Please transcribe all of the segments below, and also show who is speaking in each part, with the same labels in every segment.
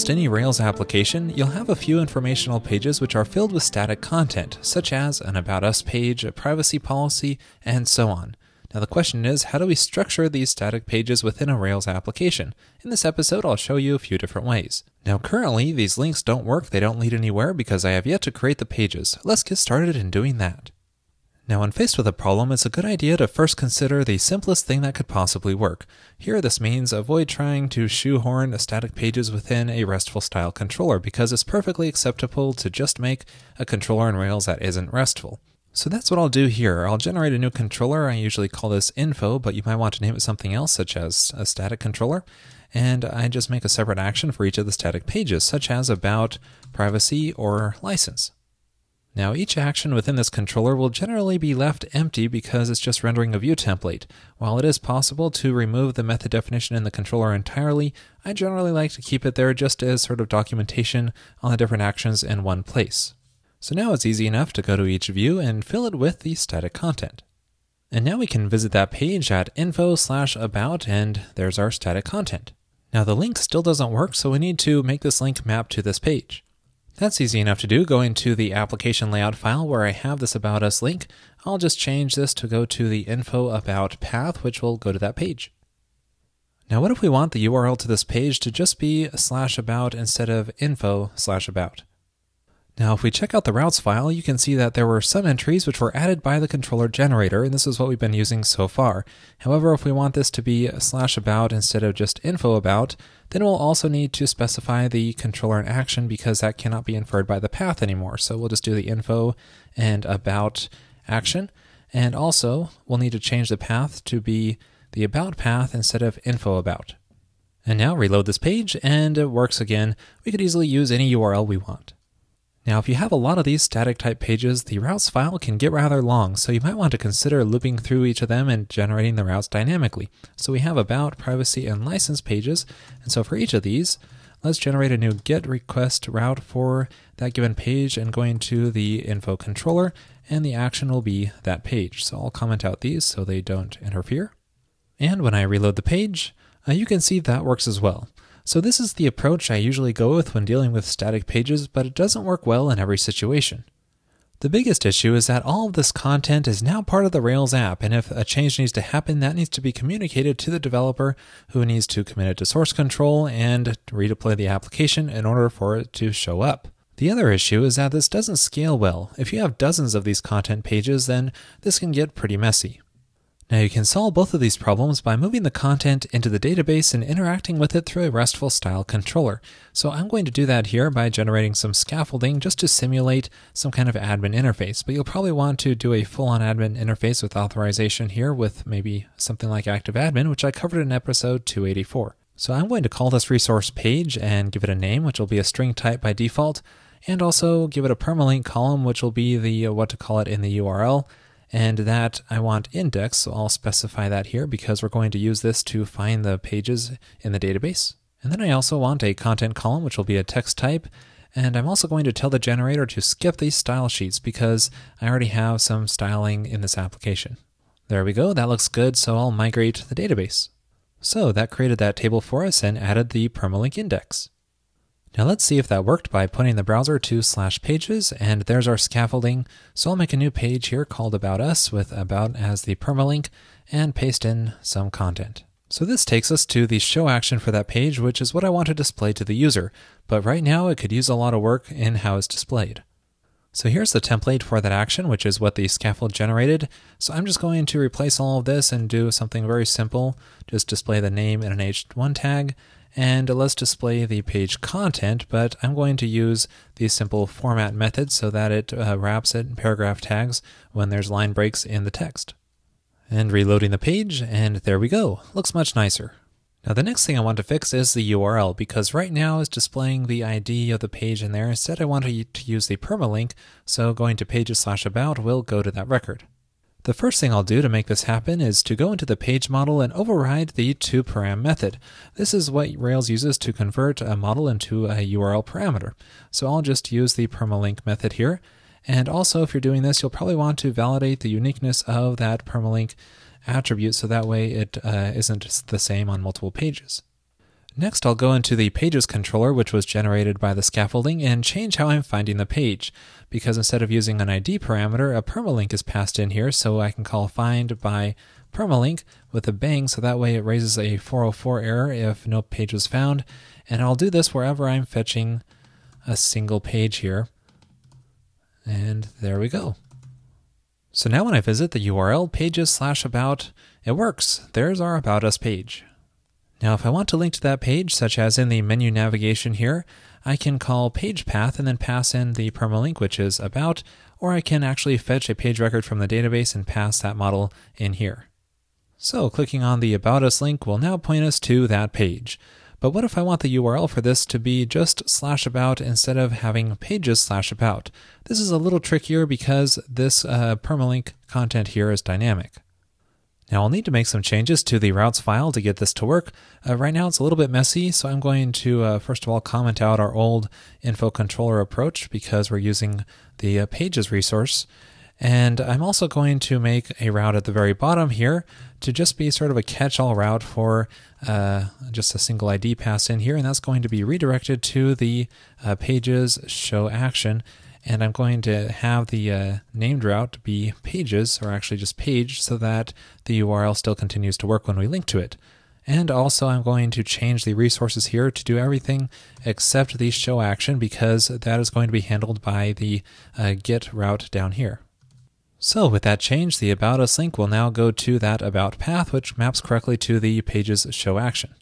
Speaker 1: almost any Rails application, you'll have a few informational pages which are filled with static content, such as an About Us page, a privacy policy, and so on. Now, the question is how do we structure these static pages within a Rails application? In this episode, I'll show you a few different ways. Now, currently, these links don't work, they don't lead anywhere because I have yet to create the pages. Let's get started in doing that. Now, when faced with a problem, it's a good idea to first consider the simplest thing that could possibly work. Here, this means avoid trying to shoehorn static pages within a RESTful style controller because it's perfectly acceptable to just make a controller in Rails that isn't RESTful. So that's what I'll do here. I'll generate a new controller. I usually call this info, but you might want to name it something else, such as a static controller. And I just make a separate action for each of the static pages, such as about, privacy, or license. Now each action within this controller will generally be left empty because it's just rendering a view template. While it is possible to remove the method definition in the controller entirely, I generally like to keep it there just as sort of documentation on the different actions in one place. So now it's easy enough to go to each view and fill it with the static content. And now we can visit that page at info slash about and there's our static content. Now the link still doesn't work, so we need to make this link map to this page. That's easy enough to do. Going to the application layout file where I have this About Us link, I'll just change this to go to the info about path, which will go to that page. Now, what if we want the URL to this page to just be slash about instead of info slash about? Now, if we check out the routes file, you can see that there were some entries which were added by the controller generator, and this is what we've been using so far. However, if we want this to be slash about instead of just info about, then we'll also need to specify the controller in action because that cannot be inferred by the path anymore. So we'll just do the info and about action. And also, we'll need to change the path to be the about path instead of info about. And now reload this page and it works again. We could easily use any URL we want. Now, if you have a lot of these static type pages, the routes file can get rather long, so you might want to consider looping through each of them and generating the routes dynamically. So we have about, privacy, and license pages, and so for each of these, let's generate a new GET request route for that given page and going to the info controller, and the action will be that page. So I'll comment out these so they don't interfere. And when I reload the page, uh, you can see that works as well. So this is the approach I usually go with when dealing with static pages, but it doesn't work well in every situation. The biggest issue is that all of this content is now part of the Rails app, and if a change needs to happen, that needs to be communicated to the developer who needs to commit it to source control and redeploy the application in order for it to show up. The other issue is that this doesn't scale well. If you have dozens of these content pages, then this can get pretty messy. Now you can solve both of these problems by moving the content into the database and interacting with it through a RESTful style controller. So I'm going to do that here by generating some scaffolding just to simulate some kind of admin interface. But you'll probably want to do a full-on admin interface with authorization here with maybe something like active admin, which I covered in episode 284. So I'm going to call this resource page and give it a name, which will be a string type by default, and also give it a permalink column, which will be the uh, what to call it in the URL and that I want index, so I'll specify that here because we're going to use this to find the pages in the database. And then I also want a content column, which will be a text type, and I'm also going to tell the generator to skip these style sheets because I already have some styling in this application. There we go, that looks good, so I'll migrate the database. So that created that table for us and added the permalink index. Now let's see if that worked by putting the browser to slash pages, and there's our scaffolding. So I'll make a new page here called About Us with About as the permalink and paste in some content. So this takes us to the show action for that page, which is what I want to display to the user, but right now it could use a lot of work in how it's displayed. So here's the template for that action, which is what the scaffold generated. So I'm just going to replace all of this and do something very simple. Just display the name in an H1 tag and let's display the page content, but I'm going to use the simple format method so that it uh, wraps it in paragraph tags when there's line breaks in the text. And reloading the page, and there we go. Looks much nicer. Now the next thing I want to fix is the URL because right now it's displaying the ID of the page in there. Instead I want to, to use the permalink, so going to pages slash about will go to that record. The first thing I'll do to make this happen is to go into the page model and override the to_param method. This is what Rails uses to convert a model into a URL parameter. So I'll just use the permalink method here. And also, if you're doing this, you'll probably want to validate the uniqueness of that permalink attribute so that way it uh, not the same on multiple pages. Next, I'll go into the pages controller, which was generated by the scaffolding, and change how I'm finding the page. Because instead of using an ID parameter, a permalink is passed in here, so I can call find by permalink with a bang, so that way it raises a 404 error if no page was found. And I'll do this wherever I'm fetching a single page here. And there we go. So now when I visit the URL pages slash about, it works. There's our About Us page. Now, if I want to link to that page, such as in the menu navigation here, I can call page path and then pass in the permalink, which is about, or I can actually fetch a page record from the database and pass that model in here. So clicking on the About Us link will now point us to that page. But what if I want the URL for this to be just slash about instead of having pages slash about? This is a little trickier because this uh, permalink content here is dynamic. Now I'll need to make some changes to the routes file to get this to work. Uh, right now it's a little bit messy, so I'm going to uh, first of all comment out our old info controller approach because we're using the uh, pages resource. And I'm also going to make a route at the very bottom here to just be sort of a catch-all route for uh, just a single ID passed in here, and that's going to be redirected to the uh, pages show action and I'm going to have the uh, named route be pages, or actually just page, so that the URL still continues to work when we link to it. And also I'm going to change the resources here to do everything except the show action because that is going to be handled by the uh, get route down here. So with that change, the About Us link will now go to that About path, which maps correctly to the page's show action.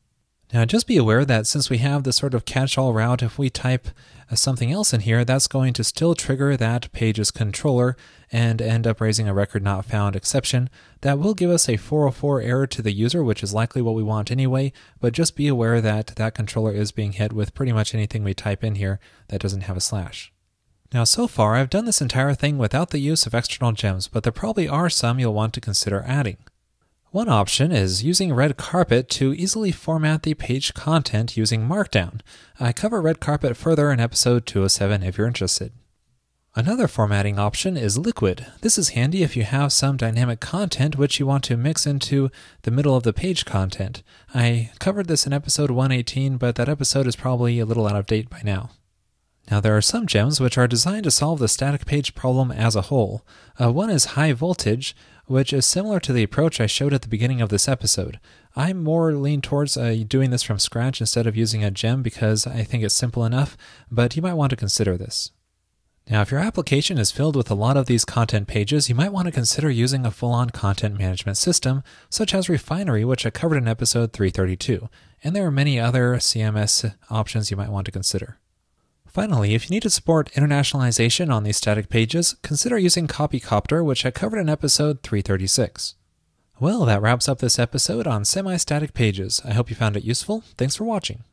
Speaker 1: Now just be aware that since we have this sort of catch-all route, if we type uh, something else in here, that's going to still trigger that page's controller and end up raising a record not found exception. That will give us a 404 error to the user, which is likely what we want anyway, but just be aware that that controller is being hit with pretty much anything we type in here that doesn't have a slash. Now so far I've done this entire thing without the use of external gems, but there probably are some you'll want to consider adding. One option is using Red Carpet to easily format the page content using Markdown. I cover Red Carpet further in episode 207 if you're interested. Another formatting option is Liquid. This is handy if you have some dynamic content which you want to mix into the middle of the page content. I covered this in episode 118, but that episode is probably a little out of date by now. Now, there are some gems which are designed to solve the static page problem as a whole. Uh, one is high voltage, which is similar to the approach I showed at the beginning of this episode. I'm more lean towards uh, doing this from scratch instead of using a gem because I think it's simple enough, but you might want to consider this. Now, if your application is filled with a lot of these content pages, you might want to consider using a full on content management system, such as Refinery, which I covered in episode 332. And there are many other CMS options you might want to consider. Finally, if you need to support internationalization on these static pages, consider using Copycopter, which I covered in episode 336. Well, that wraps up this episode on semi-static pages. I hope you found it useful. Thanks for watching.